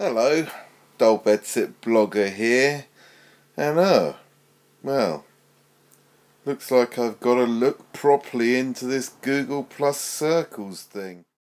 Hello, Dull Bedsit blogger here, and oh, well, looks like I've got to look properly into this Google Plus Circles thing.